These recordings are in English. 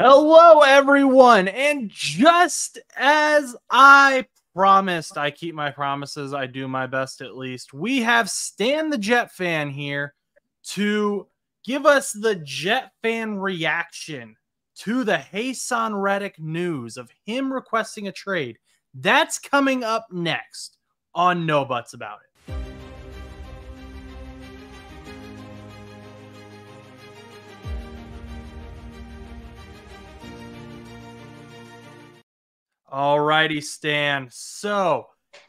Hello, everyone. And just as I promised, I keep my promises. I do my best at least. We have Stan the Jet fan here to give us the Jet fan reaction to the Haason Reddick news of him requesting a trade. That's coming up next on No Butts About It. All righty, Stan. So,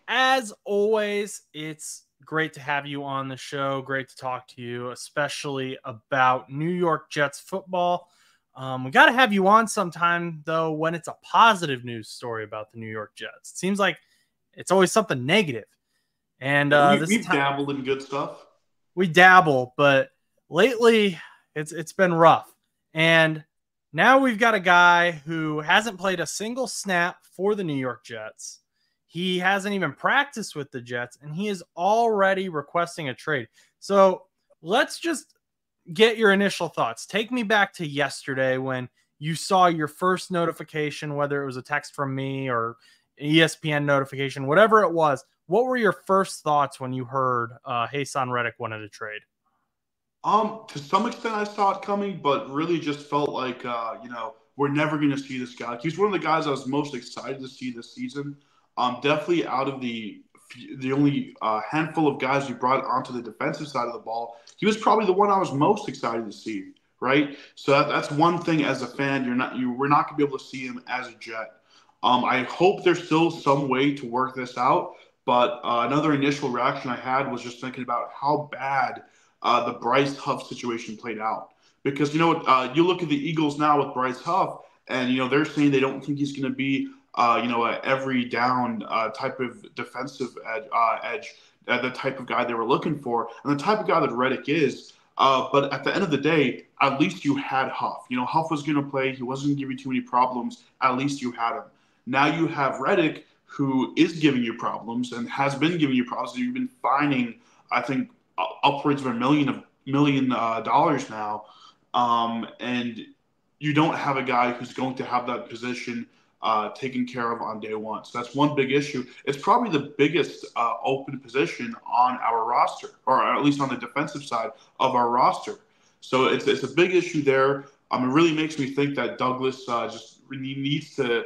as always, it's great to have you on the show. Great to talk to you, especially about New York Jets football. Um, we got to have you on sometime, though, when it's a positive news story about the New York Jets. It seems like it's always something negative. And uh, we, we dabble in good stuff. We dabble, but lately it's it's been rough. And now we've got a guy who hasn't played a single snap for the New York Jets. He hasn't even practiced with the Jets, and he is already requesting a trade. So let's just get your initial thoughts. Take me back to yesterday when you saw your first notification, whether it was a text from me or ESPN notification, whatever it was. What were your first thoughts when you heard uh, Haason Reddick wanted a trade? Um, to some extent, I saw it coming, but really just felt like, uh, you know, we're never going to see this guy. He's one of the guys I was most excited to see this season. Um, definitely out of the the only uh, handful of guys you brought onto the defensive side of the ball, he was probably the one I was most excited to see. Right, so that, that's one thing as a fan. You're not you. We're not going to be able to see him as a Jet. Um, I hope there's still some way to work this out. But uh, another initial reaction I had was just thinking about how bad uh, the Bryce Huff situation played out. Because you know what, uh, you look at the Eagles now with Bryce Huff, and you know they're saying they don't think he's going to be, uh, you know, a every down uh, type of defensive edge, uh, edge uh, the type of guy they were looking for, and the type of guy that Reddick is. but at the end of the day, at least you had Huff. You know, Huff was going to play. He wasn't giving you too many problems. At least you had him. Now you have Reddick, who is giving you problems and has been giving you problems. You've been finding, I think, upwards of a million of million uh, dollars now, um, and you don't have a guy who's going to have that position uh, taken care of on day one. So that's one big issue. It's probably the biggest uh, open position on our roster, or at least on the defensive side of our roster. So it's, it's a big issue there. Um, it really makes me think that Douglas uh, just needs to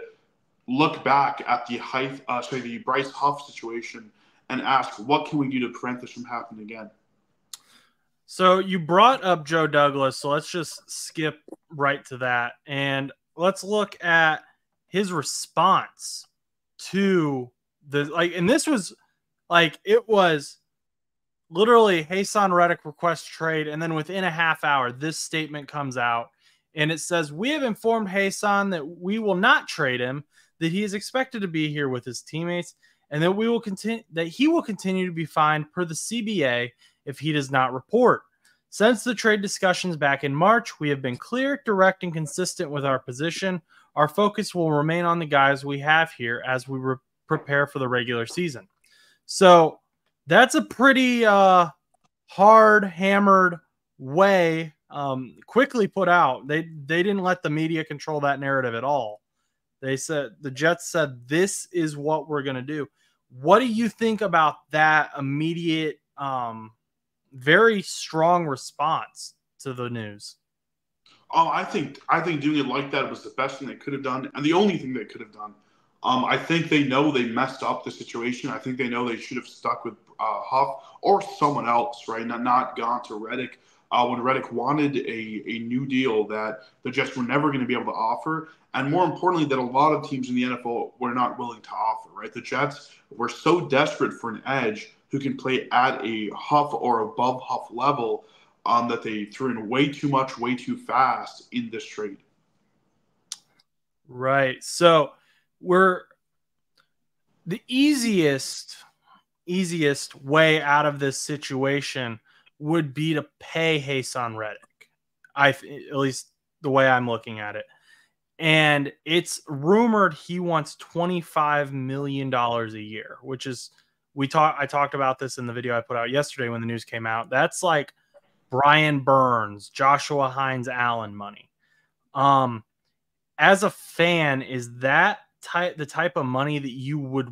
look back at the height, uh, sorry, the Bryce Huff situation and ask what can we do to prevent this from happening again. So you brought up Joe Douglas, so let's just skip right to that. And let's look at his response to the like and this was like it was literally Haason Reddick request trade and then within a half hour this statement comes out and it says we have informed Haason that we will not trade him that he is expected to be here with his teammates and that we will continue that he will continue to be fined per the CBA if he does not report. Since the trade discussions back in March, we have been clear, direct, and consistent with our position. Our focus will remain on the guys we have here as we re- prepare for the regular season. So that's a pretty uh, hard, hammered way, um, quickly put out. They they didn't let the media control that narrative at all. They said the Jets said this is what we're going to do. What do you think about that immediate um, very strong response to the news. Oh, I think I think doing it like that was the best thing they could have done, and the only thing they could have done. Um, I think they know they messed up the situation. I think they know they should have stuck with uh, Huff or someone else, right? Not not gone to Reddick uh, when Reddick wanted a, a new deal that the Jets were never going to be able to offer, and more importantly, that a lot of teams in the NFL were not willing to offer. Right? The Jets were so desperate for an edge who can play at a Huff or above Huff level um, that they threw in way too much, way too fast in this trade. Right. So we're the easiest easiest way out of this situation would be to pay Haason Reddick. I at least the way I'm looking at it. And it's rumored he wants $25 million a year, which is we talked I talked about this in the video I put out yesterday when the news came out. That's like Brian Burns, Joshua Hines Allen money. Um as a fan, is that type the type of money that you would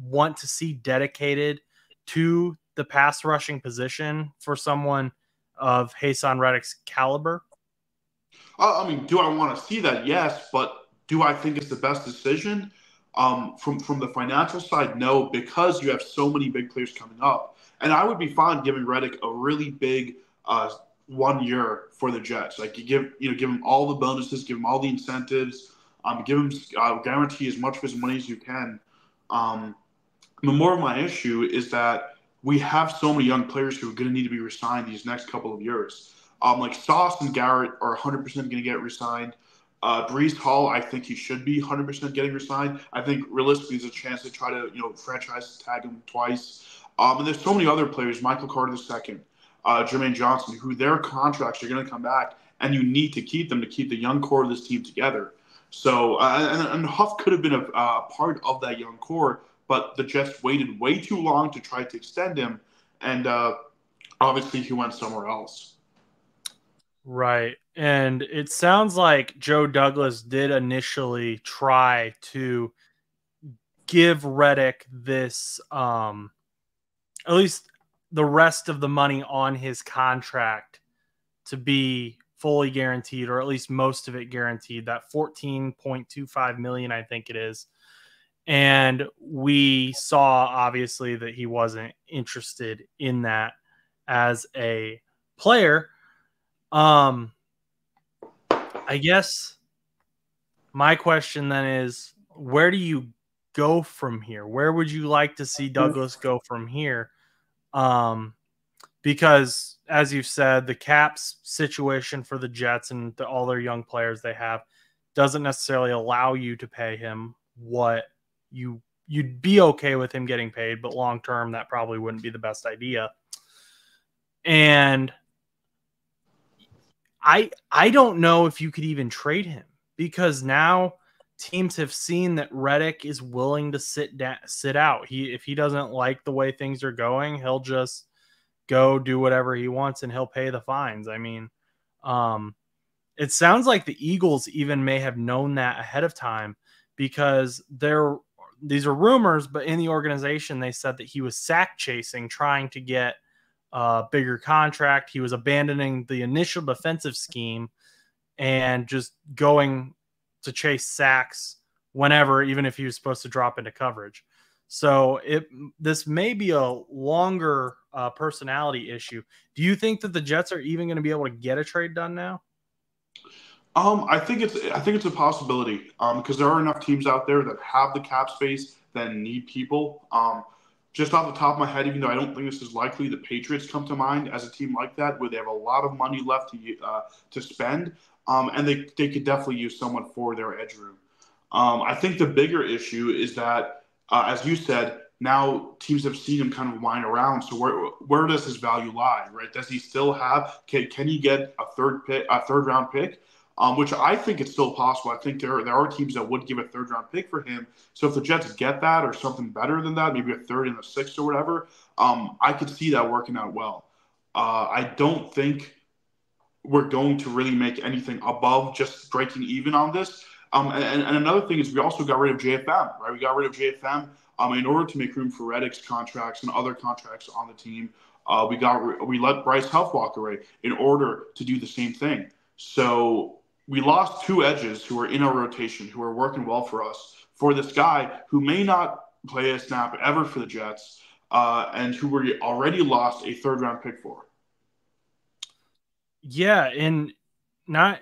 want to see dedicated to the pass rushing position for someone of Haason Reddick's caliber? I mean, do I want to see that? Yes, but do I think it's the best decision? Um, from from the financial side, no, because you have so many big players coming up, and I would be fine giving Reddick a really big uh, one year for the Jets. Like you give you know give him all the bonuses, give him all the incentives, um, give him uh, guarantee as much of his money as you can. Um, the more of my issue is that we have so many young players who are going to need to be resigned these next couple of years. Um, like Sauce and Garrett are 100% going to get resigned. Uh, Hall, I think he should be 100% getting resigned. I think realistically, there's a chance to try to, you know, franchise tag him twice. Um, and there's so many other players, Michael Carter II, uh, Jermaine Johnson, who their contracts are going to come back, and you need to keep them to keep the young core of this team together. So, uh, and, and, Huff could have been a uh, part of that young core, but the Jets waited way too long to try to extend him, and uh, obviously he went somewhere else. Right. And it sounds like Joe Douglas did initially try to give Reddick this um at least the rest of the money on his contract to be fully guaranteed or at least most of it guaranteed that 14.25 million I think it is and we saw obviously that he wasn't interested in that as a player um i guess my question then is where do you go from here where would you like to see douglas go from here um because as you've said the caps situation for the jets and the, all their young players they have doesn't necessarily allow you to pay him what you you'd be okay with him getting paid, but long term that probably wouldn't be the best idea. And I I don't know if you could even trade him because now teams have seen that Reddick is willing to sit sit out. He if he doesn't like the way things are going, he'll just go do whatever he wants and he'll pay the fines. I mean, um it sounds like the Eagles even may have known that ahead of time because they're these are rumors, but in the organization, they said that he was sack chasing, trying to get a bigger contract. He was abandoning the initial defensive scheme and just going to chase sacks whenever, even if he was supposed to drop into coverage. So it this may be a longer uh, personality issue. Do you think that the Jets are even going to be able to get a trade done now? Um, I think it's I think it's a possibility because um, there are enough teams out there that have the cap space that need people. Um, just off the top of my head, even though I don't think this is likely, the Patriots come to mind as a team like that, where they have a lot of money left to uh, to spend, um, and they they could definitely use someone for their edge room. Um, I think the bigger issue is that, uh, as you said, now teams have seen him kind of whine around. So where where does his value lie? Right? Does he still have? Can can he get a third pick, a third round pick? Um, which I think it's still possible. I think there there are teams that would give a third round pick for him. So if the Jets get that or something better than that, maybe a third and a sixth or whatever, um, I could see that working out well. Uh, I don't think we're going to really make anything above just breaking even on this. Um, and, and, another thing is we also got rid of JFM, right? We got rid of JFM um, in order to make room for Reddick's contracts and other contracts on the team. Uh, we got we let Bryce Huff walk away in order to do the same thing. So we lost two edges who are in our rotation, who are working well for us, for this guy who may not play a snap ever for the Jets, uh, and who we already lost a third round pick for. Yeah, and not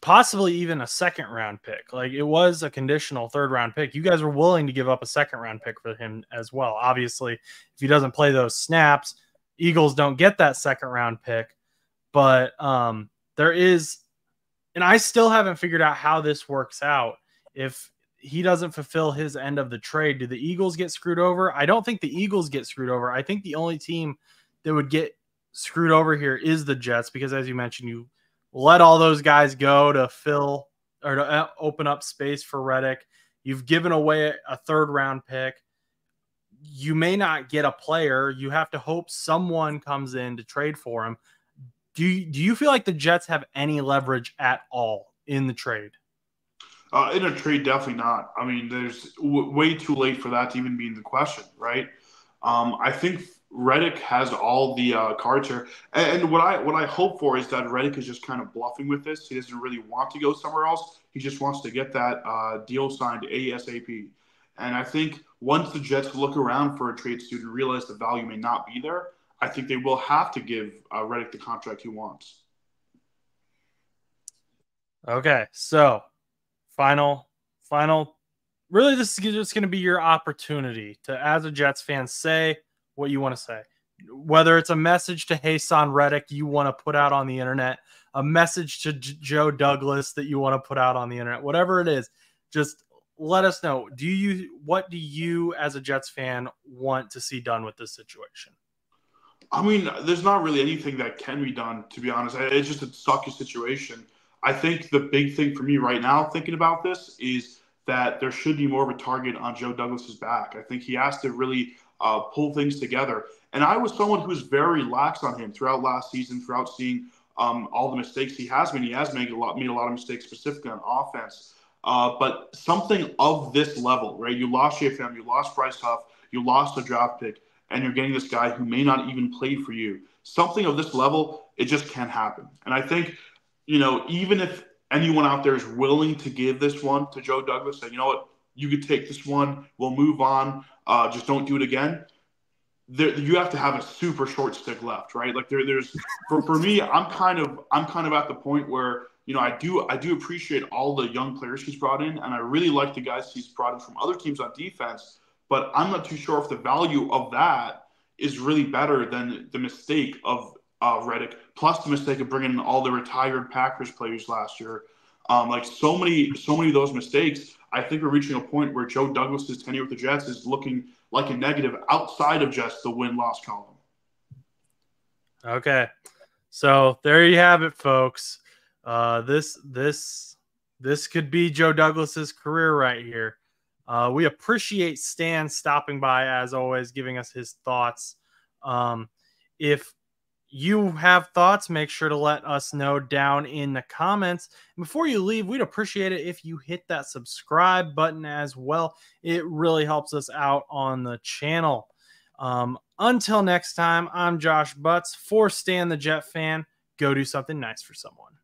possibly even a second round pick. Like it was a conditional third round pick. You guys were willing to give up a second round pick for him as well. Obviously, if he doesn't play those snaps, Eagles don't get that second round pick. But um, there is and I still haven't figured out how this works out. If he doesn't fulfill his end of the trade, do the Eagles get screwed over? I don't think the Eagles get screwed over. I think the only team that would get screwed over here is the Jets because, as you mentioned, you let all those guys go to fill or to uh, open up space for Reddick. You've given away a third round pick. You may not get a player. You have to hope someone comes in to trade for him. Do you, do you feel like the Jets have any leverage at all in the trade? Uh, in a trade, definitely not. I mean, there's w- way too late for that to even be in the question, right? Um, I think Reddick has all the uh, cards here, and, and, what I what I hope for is that Reddick is just kind of bluffing with this. He doesn't really want to go somewhere else. He just wants to get that uh, deal signed ASAP. And I think once the Jets look around for a trade student, realize the value may not be there, I think they will have to give uh, Reddick the contract he wants. Okay, so final, final. Really, this is just going to be your opportunity to, as a Jets fan, say what you want to say. Whether it's a message to Haason Reddick you want to put out on the internet, a message to J- Joe Douglas that you want to put out on the internet, whatever it is, just let us know. Do you what do you as a Jets fan want to see done with this situation? I mean, there's not really anything that can be done, to be honest. It's just a sucky situation. I think the big thing for me right now, thinking about this, is that there should be more of a target on Joe Douglas's back. I think he has to really uh, pull things together. And I was someone who was very lax on him throughout last season, throughout seeing um, all the mistakes he has made. He has made a lot, made a lot of mistakes, specifically on offense. Uh, but something of this level, right? You lost JFM, you lost Bryce Huff, you lost a draft pick, and you're getting this guy who may not even play for you. Something of this level, it just can't happen. And I think, you know, even if anyone out there is willing to give this one to Joe Douglas, and you know what, you could take this one, we'll move on, uh, just don't do it again. There, you have to have a super short stick left, right? Like there, there's for, for me, I'm kind of I'm kind of at the point where you know, I do I do appreciate all the young players he's brought in, and I really like the guys he's brought in from other teams on defense. But I'm not too sure if the value of that is really better than the mistake of uh, Reddick, plus the mistake of bringing in all the retired Packers players last year. Um, like so many, so many of those mistakes, I think we're reaching a point where Joe Douglas's tenure with the Jets is looking like a negative outside of just the win-loss column. Okay, so there you have it, folks. Uh, this this this could be Joe Douglas's career right here. Uh, we appreciate Stan stopping by as always, giving us his thoughts. Um, if you have thoughts, make sure to let us know down in the comments. Before you leave, we'd appreciate it if you hit that subscribe button as well. It really helps us out on the channel. Um, until next time, I'm Josh Butts for Stan the Jet fan. Go do something nice for someone.